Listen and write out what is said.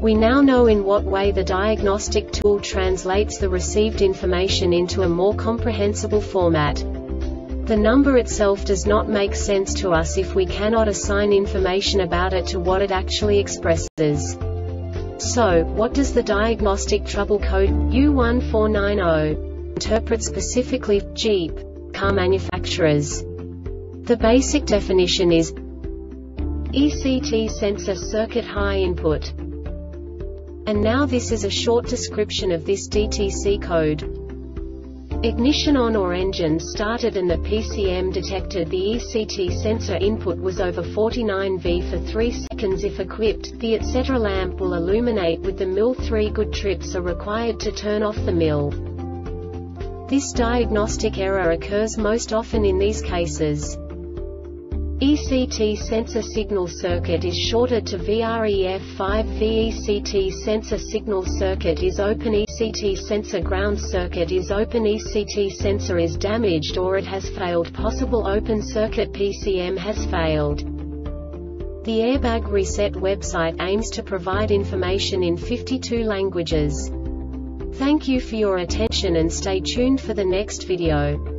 We now know in what way the diagnostic tool translates the received information into a more comprehensible format. The number itself does not make sense to us if we cannot assign information about it to what it actually expresses. So, what does the diagnostic trouble code U1490 interpret specifically Jeep car manufacturers? The basic definition is ECT sensor circuit high input and now this is a short description of this DTC code. Ignition on or engine started and the PCM detected the ECT sensor input was over 49V for 3 seconds if equipped, the etc. lamp will illuminate with the MIL 3 good trips are required to turn off the MIL. This diagnostic error occurs most often in these cases. ECT sensor signal circuit is shorted to VREF5 VECT sensor signal circuit is open ECT sensor ground circuit is open ECT sensor is damaged or it has failed possible open circuit PCM has failed. The Airbag Reset website aims to provide information in 52 languages. Thank you for your attention and stay tuned for the next video.